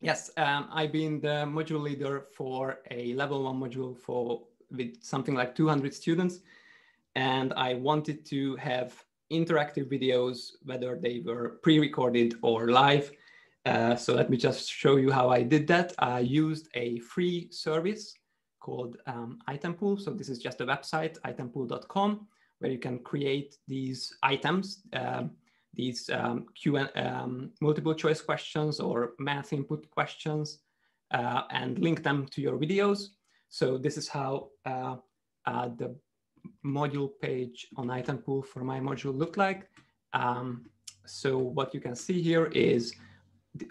Yes, um, I've been the module leader for a level one module for with something like 200 students. And I wanted to have interactive videos, whether they were pre-recorded or live. Uh, so let me just show you how I did that. I used a free service called um, Itempool. So this is just a website, itempool.com, where you can create these items, um, these um, Q and um, multiple choice questions or math input questions, uh, and link them to your videos. So this is how uh, uh, the module page on Itempool for my module looked like. Um, so what you can see here is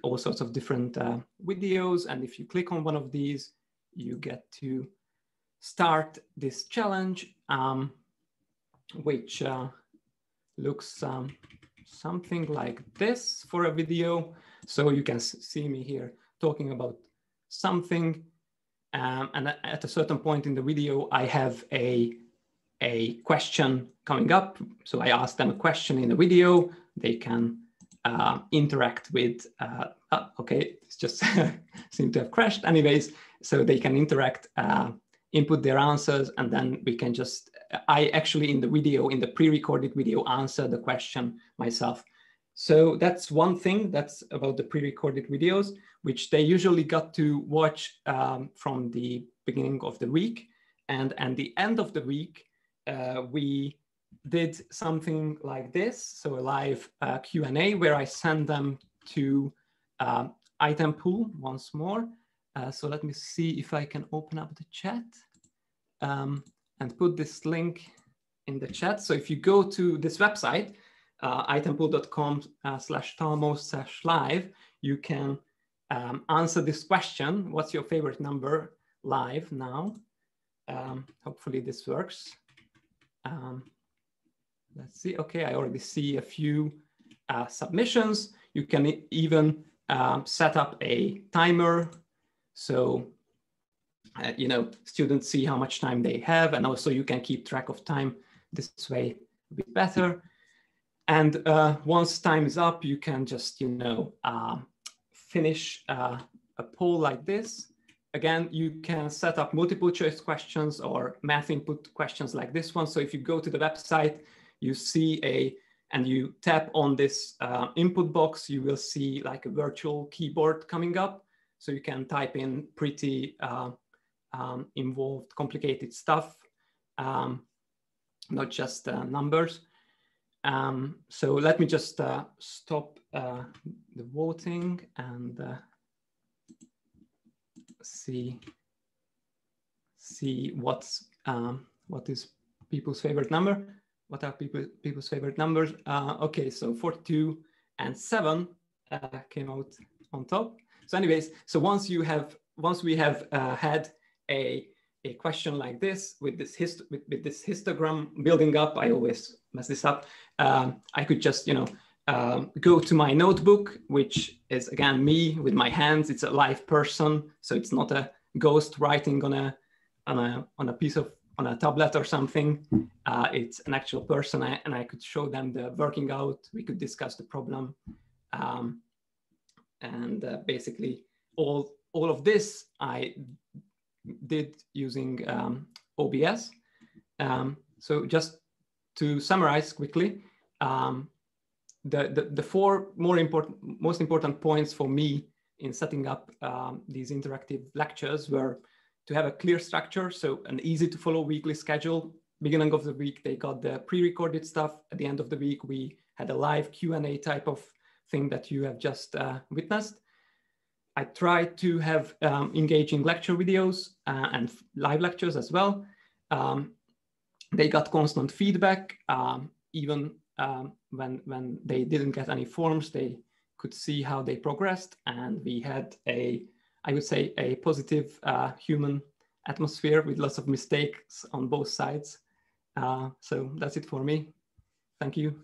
all sorts of different uh, videos. And if you click on one of these, you get to start this challenge, um, which uh, looks um, something like this for a video. So you can see me here talking about something. Um, and at a certain point in the video, I have a, a question coming up. So I ask them a question in the video. They can uh, interact with, uh, uh, okay, it's just seem to have crashed anyways. So they can interact, uh, input their answers, and then we can just, I actually in the video, in the pre-recorded video, answer the question myself. So that's one thing that's about the pre-recorded videos, which they usually got to watch um, from the beginning of the week. And at the end of the week, uh, we did something like this. So a live uh, Q&A where I send them to uh, Itempool once more. Uh, so let me see if I can open up the chat um, and put this link in the chat. So if you go to this website, uh, itempool.com uh, slash Talmo slash live, you can um, answer this question. What's your favorite number live now? Um, hopefully this works. Um, let's see. Okay, I already see a few uh, submissions. You can even um, set up a timer. So, uh, you know, students see how much time they have, and also you can keep track of time this way a bit better. And uh, once time is up, you can just, you know, uh, finish uh, a poll like this. Again, you can set up multiple choice questions or math input questions like this one. So if you go to the website, you see a, and you tap on this uh, input box, you will see like a virtual keyboard coming up. So you can type in pretty uh, um, involved, complicated stuff, um, not just uh, numbers. Um, so let me just uh, stop uh, the voting and uh, see see what's um, what is people's favorite number what are people people's favorite numbers? Uh, okay, so 42 and 7 uh, came out on top. So anyways, so once you have once we have uh, had a a question like this with this hist with, with, this histogram building up, I always mess this up. Um, I could just you know um, go to my notebook, which is again me with my hands. It's a live person, so it's not a ghost writing on a on a on a piece of on a tablet or something. Uh, it's an actual person and I could show them the working out. We could discuss the problem. Um, and uh, basically all, all of this I did using um, OBS. Um, so just to summarize quickly, um, the, the, the, four more important, most important points for me in setting up um, these interactive lectures were to have a clear structure, so an easy to follow weekly schedule. Beginning of the week, they got the pre-recorded stuff. At the end of the week, we had a live Q&A type of thing that you have just uh, witnessed. I tried to have um, engaging lecture videos uh, and live lectures as well. Um, they got constant feedback, um, even um, when, when they didn't get any forms, they could see how they progressed. And we had a I would say, a positive uh, human atmosphere with lots of mistakes on both sides. Uh, so that's it for me. Thank you.